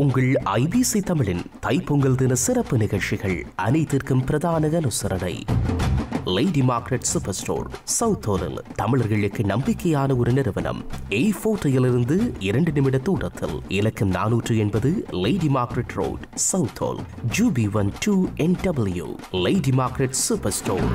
உங்கள் ஐபிசி தமிழின் தைப்பொங்கல் தின சிறப்பு நிகழ்ச்சிகள் அனைத்திற்கும் பிரதான அனுசரணை. லேடி மார்க்கெட் சூப்பர் ஸ்டோர் சவுத்தோரில் தமிழர்களுக்கு நம்பிக்கையான ஒரு நிறுவனம். ஏ ஃபோர்ட்டையிலிருந்து இரண்டு நிமிட தூரத்தில் இலக்கம் நானூற்று எண்பது lady market road Southall UB one two N W lady market super store